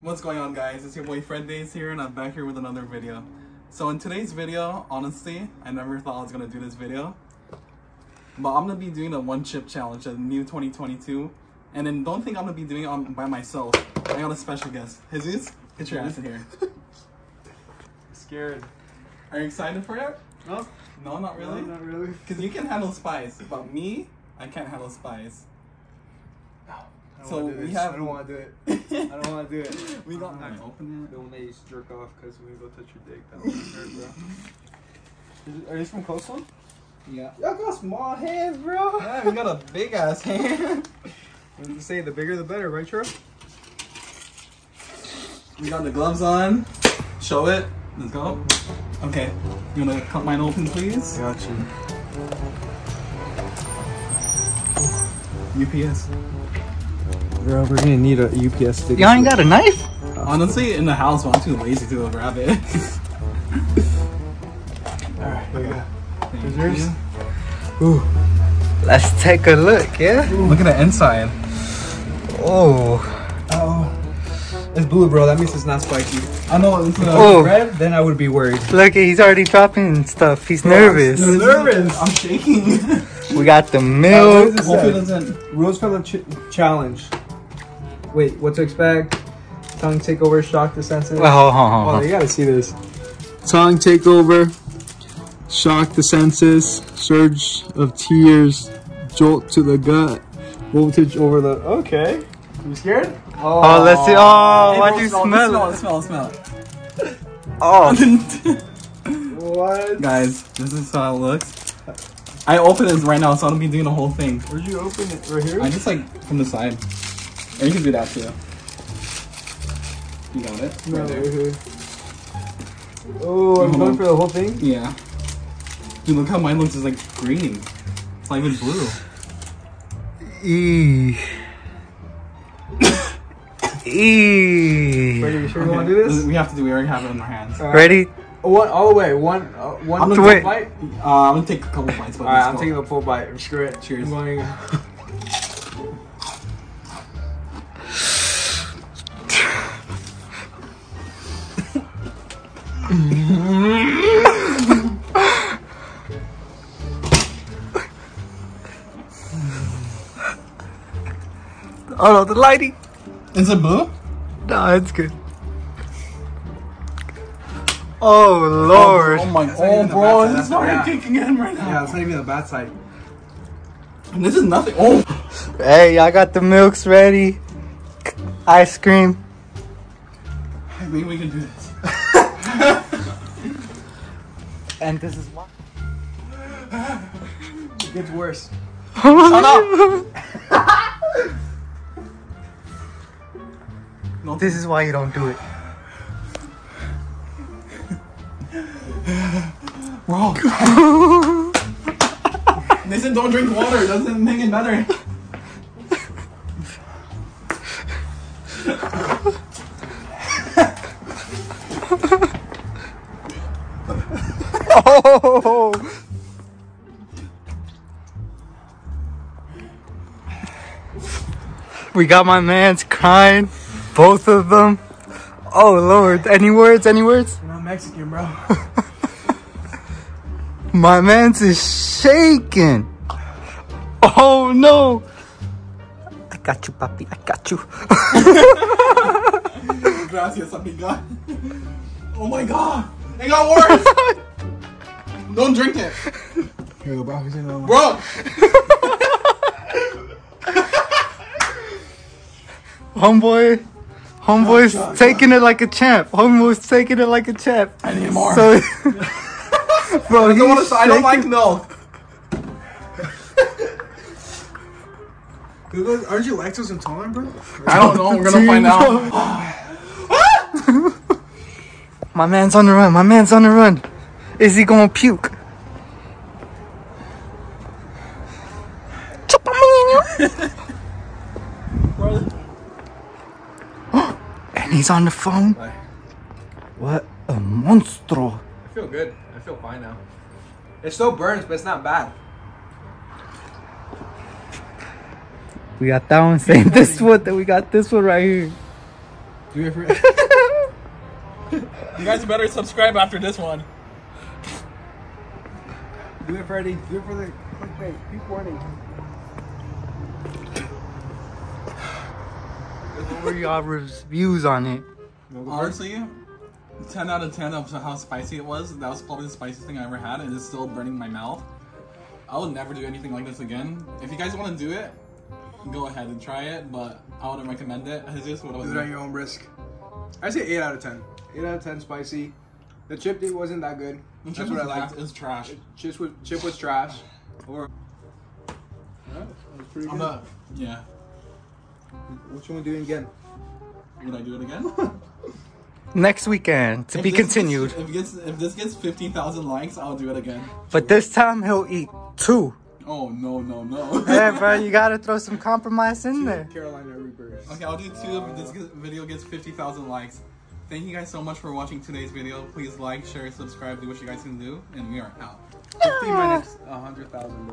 What's going on guys? It's your boy Freddaze here and I'm back here with another video. So in today's video, honestly, I never thought I was gonna do this video. But I'm gonna be doing a one chip challenge, a new 2022. And then don't think I'm gonna be doing it on, by myself. I got a special guest. Jesus, get your ass in here. Scared. Are you excited for it? No, No, not really? not really. Because you can handle spice, but me, I can't handle spice. I don't So wanna do we this. have- I don't want to do it. I don't want to do it. We got Alright. open Don't let you jerk off because we go touch your dick. That would hurt, bro. Is Are these from Coastal? Yeah. Y'all got small hands, bro. Yeah, we got a big ass hand. What to say? The bigger, the better, right, Tro? We got the gloves on. Show it. Let's go. Okay. You wanna cut mine open, please? Got you. UPS. Bro, we're gonna need a UPS sticker. Y'all ain't got a knife? Honestly, in the house, but I'm too lazy to grab it. Alright, yeah. Thank Is yours? Ooh. Let's take a look, yeah? Look at the inside. Oh. Oh. It's blue, bro. That means it's not spicy. I know it's uh, Oh. Red, then I would be worried. Look, he's already dropping stuff. He's nervous. I'm nervous. I'm shaking. We got the Uh, milk. what is Hope it it? doesn't. Rules for the ch- challenge. Wait, what to expect? Tongue takeover, shock the senses. Well, hold on, hold Oh, you gotta see this. Tongue takeover, shock the senses, surge of tears, jolt to the gut, voltage over the. Okay. You scared? Oh, let's see. Oh, Hey, why do you smell, smell it? it? Smell smell Oh. What? Guys, this is how it looks. I open this right now, so I'm gonna be doing the whole thing. Where'd you open it? Right here? I just like from the side. And you can do that too. You got it? No, Right there. right here. Oh, I'm mm-hmm. going for the whole thing? Yeah. Dude, look how mine looks. It's like green. It's not even blue. eee. Eee. Ready? You sure you Okay, wanna do this? We have to do. We already have it in our hands. Alright. Ready? One, all the way. One, uh, one. I'm gonna full wait. bite? Uh, I'm gonna take a couple bites, but Alright, I'm go. taking the full bite. Screw it. Cheers. I'm going. Oh no, the lighting. Is it blue? No, it's good. Oh, oh lord. Oh my not Oh, bro, bad this is side, already yeah. kicking in right now. Yeah, it's not even the bad side. And this is nothing. Oh, Hey, I got the milks ready. Ice cream. I think we can do this. And this is why. It gets worse. Shut up. No, This is why you don't do it. Bro. Listen, don't drink water. Doesn't make it better. Oh. We got my man's crying, both of them. Oh lord, any words? Any words? Mexican, bro. My man's is shaking. Oh no! I got you, papi. I got you. Gracias, amiga. Oh my god. It got worse. don't drink it. Here you go, bro. He's in the Bro. Homeboy, homeboy's taking it like a champ. Homeboy's taking it like a champ. I need more. So, bro, I don't, wanna, I don't like milk. Aren't you lactose intolerant, bro? I don't know. We're gonna find out. My man's on the run. My man's on the run. Is he gonna puke? and he's on the phone. Bye. What a monstro. I feel good. I feel fine now. It still burns, but it's not bad. We got that one saying this one, then we got this one right here. Do it. You guys better subscribe after this one. Do it, Freddy. Do it for the clickbait. Keep warning. What were y'all reviews on it? Honestly, 10 out of 10 of how spicy it was. That was probably the spiciest thing I ever had, and it's still burning my mouth. I would never do anything like this again. If you guys want to do it, go ahead and try it, but I wouldn't recommend it. It's just what I was Do it on your own risk. I say 8 out of 10. 8 out of 10 spicy. The chip dip wasn't that good. The That's chip what I was, liked. that is trash. Chip was, chip was trash. Or. Yeah, that was pretty I'm good. not, yeah. What you want to do again? Would I do it again? Next weekend to If be this continued. Gets, if, it gets, if this gets 15,000 likes, I'll do it again. But this time he'll eat two. Oh, no, no, no. yeah, bro, you gotta throw some compromise in there. Carolina Reapers. Okay, I'll do two if this video gets 50,000 likes. Thank you guys so much for watching today's video. Please like, share, subscribe, do what you guys can do, and we are out. Ah. 50 minutes, 100,000.